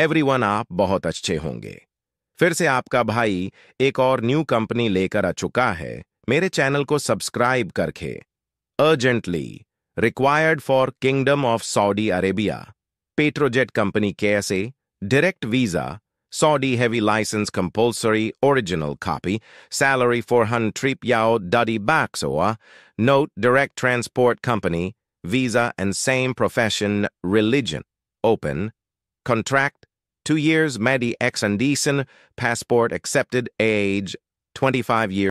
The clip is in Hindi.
एवरीवन आप बहुत अच्छे होंगे। फिर से आपका भाई एक और न्यू कंपनी लेकर आ चुका है। मेरे चैनल को सब्सक्राइब करके। Urgently required for kingdom of Saudi Arabia Petrojet company कैसे? Direct visa Saudi heavy licence compulsory original copy salary for हन ट्रिप याओ डी बैक्स ओआ note direct transport company visa and same profession religion open contract two years Medi ex passport accepted, age, 25 years.